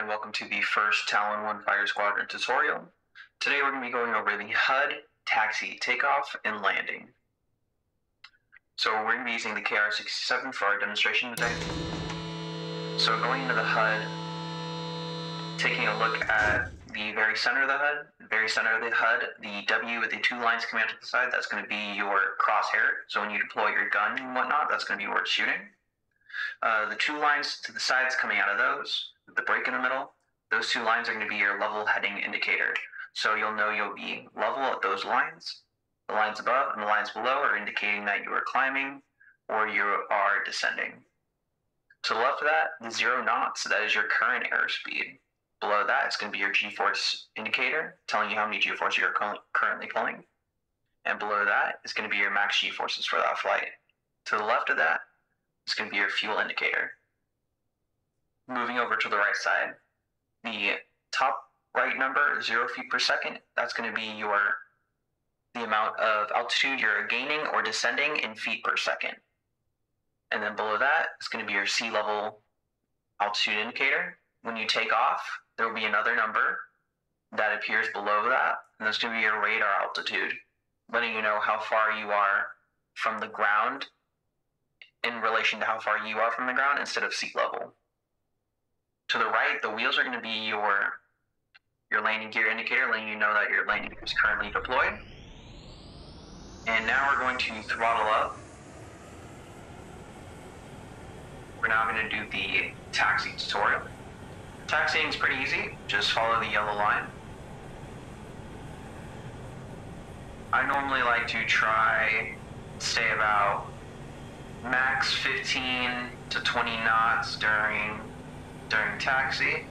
and welcome to the first Talon 1 Fighter Squadron tutorial. Today we're going to be going over the HUD, taxi, takeoff, and landing. So we're going to be using the KR-67 for our demonstration today. So going into the HUD, taking a look at the very center of the HUD, very center of the HUD, the W with the two lines coming out to the side, that's going to be your crosshair. So when you deploy your gun and whatnot, that's going to be where it's shooting. Uh, the two lines to the sides coming out of those, the break in the middle, those two lines are going to be your level heading indicator. So you'll know you'll be level at those lines. The lines above and the lines below are indicating that you are climbing or you are descending. To the left of that, the zero knots, that is your current airspeed. Below that, it's going to be your G-force indicator, telling you how many G-force you're currently pulling. And below that is going to be your max G-forces for that flight. To the left of that going to be your fuel indicator. Moving over to the right side, the top right number, zero feet per second, that's going to be your the amount of altitude you're gaining or descending in feet per second. And then below that is going to be your sea level altitude indicator. When you take off, there will be another number that appears below that, and that's going to be your radar altitude, letting you know how far you are from the ground in relation to how far you are from the ground instead of sea level. To the right, the wheels are going to be your your landing gear indicator, letting you know that your landing gear is currently deployed. And now we're going to throttle up. We're now going to do the taxi tutorial. Taxiing is pretty easy, just follow the yellow line. I normally like to try stay about max 15 to 20 knots during during taxi.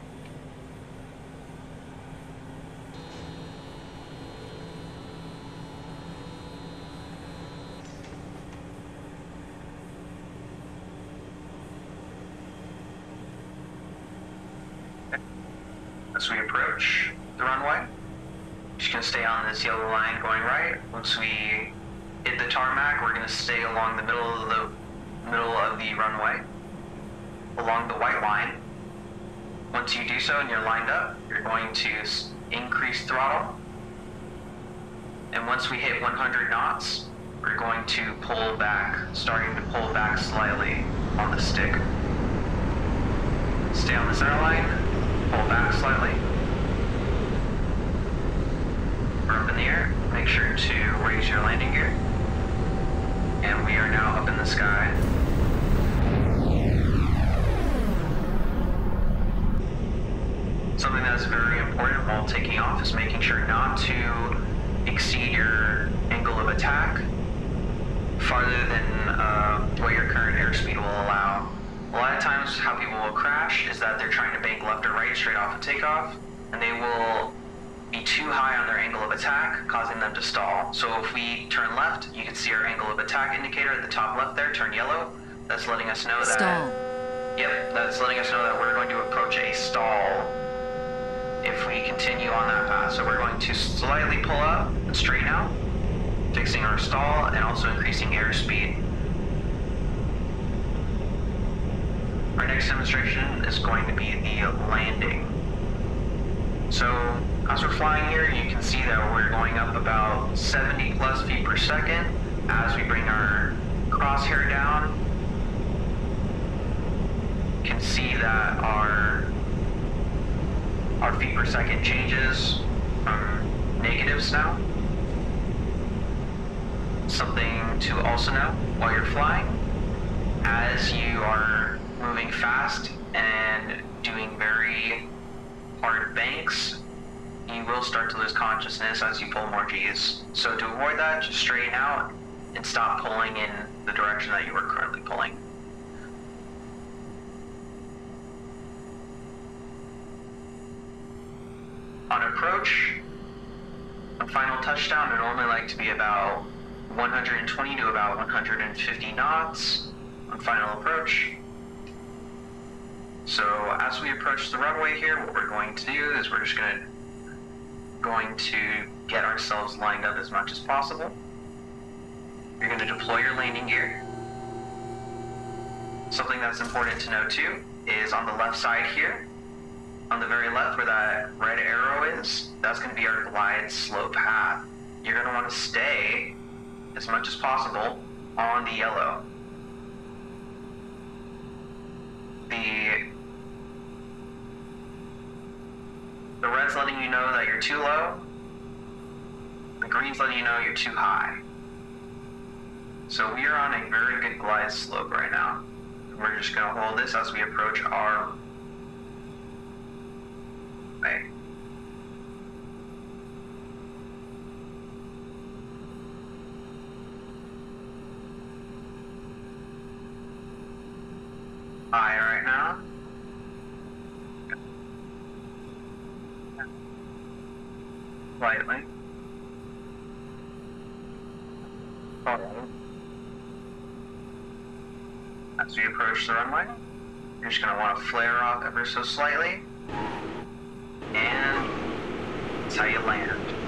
As we approach the runway, just gonna stay on this yellow line going right. Once we hit the tarmac, we're gonna stay along the middle of the middle of the runway, along the white line. Once you do so and you're lined up, you're going to increase throttle. And once we hit 100 knots, we're going to pull back, starting to pull back slightly on the stick. Stay on the center line, pull back slightly. We're up in the air, make sure to raise your landing gear. And we are now up in the sky. Something that's very important while taking off is making sure not to exceed your angle of attack farther than uh, what your current airspeed will allow. A lot of times how people will crash is that they're trying to bank left or right straight off of takeoff, and they will be too high on their angle of attack, causing them to stall. So if we turn left, you can see our angle of attack indicator at the top left there turn yellow. That's letting us know that... Stall. Yep, that's letting us know that we're going to approach a stall if we continue on that path. So we're going to slightly pull up and straighten out, fixing our stall and also increasing airspeed. Our next demonstration is going to be the landing. So as we're flying here, you can see that we're going up about 70 plus feet per second as we bring our crosshair down. You can see that our our feet per second changes from negatives now. Something to also know while you're flying, as you are moving fast and doing very hard banks, you will start to lose consciousness as you pull more G's. So to avoid that, just straighten out and stop pulling in the direction that you are currently pulling. On approach, on final touchdown, it normally like to be about 120 to about 150 knots on final approach. So as we approach the runway here, what we're going to do is we're just going to going to get ourselves lined up as much as possible. You're going to deploy your landing gear. Something that's important to know too is on the left side here, on the very left where that red arrow is, that's going to be our glide slope path. You're going to want to stay as much as possible on the yellow. The the red's letting you know that you're too low. The green's letting you know you're too high. So we are on a very good glide slope right now. We're just going to hold this as we approach our High right now. Slightly. As we approach the runway, you're just going to want to flare off ever so slightly. And that's how you land.